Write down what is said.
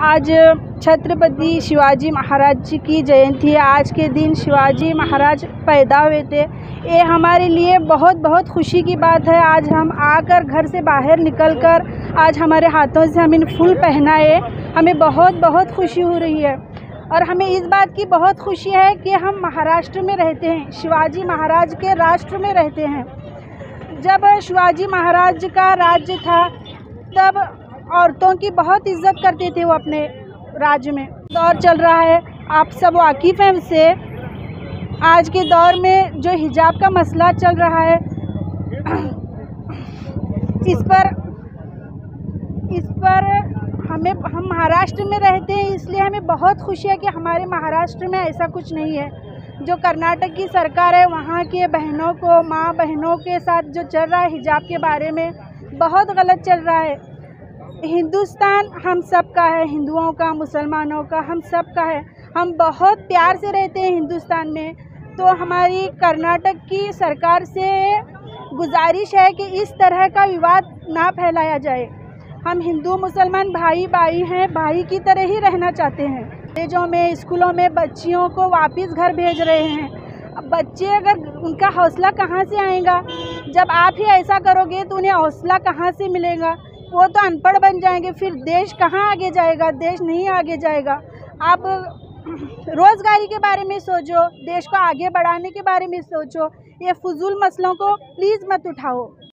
आज छत्रपति शिवाजी महाराज जी की जयंती है। आज के दिन शिवाजी महाराज पैदा हुए थे। ये हमारे लिए बहुत बहुत खुशी की बात है। आज हम आकर घर से बाहर निकलकर आज हमारे हाथों से हम इन फूल पहनाए। हमें बहुत बहुत खुशी हो रही है। और हमें इस बात की बहुत खुशी है कि हम महाराष्ट्र में रहते हैं। शिवाजी महाराज के राष्ट्र में रहते हैं। जब शिवाजी महाराज का राज्य था, तब औरतों की बहुत इज़्ज़त करते थे वो अपने राज्य में। दौर चल रहा है। आप सब वाकिफ़ हैं उससे। आज के दौर में जो हिजाब का मसला चल रहा है, इस पर इस पर हमें, हम महाराष्ट्र में रहते हैं, इसलिए हमें बहुत खुशी है कि हमारे महाराष्ट्र में ऐसा कुछ नहीं है। जो कर्नाटक की सरकार है, वहाँ के बहनों को, माँ बहनों के साथ जो चल रहा है हिजाब के बारे में, बहुत गलत चल रहा है। हिंदुस्तान हम सब का है, हिंदुओं का, मुसलमानों का, हम सब का है। हम बहुत प्यार से रहते हैं हिंदुस्तान में। तो हमारी कर्नाटक की सरकार से गुजारिश है कि इस तरह का विवाद ना फैलाया जाए। हम हिंदू, मुसलमान भाई भाई हैं, भाई की तरह ही रहना चाहते हैं। कॉलेजों में, स्कूलों में बच्चियों को वापस घर भेज रहे हैं। बच्चे अगर उनका हौसला कहाँ से आएगा? जब आप ही ऐसा करोगे तो उन्हें हौसला कहाँ से मिलेगा? वो तो अनपढ़ बन जाएँगे, फिर देश कहाँ आगे जाएगा, देश नहीं आगे जाएगा। आप रोज़गारी के बारे में सोचो, देश को आगे बढ़ाने के बारे में सोचो, ये फजूल मसलों को प्लीज़ मत उठाओ।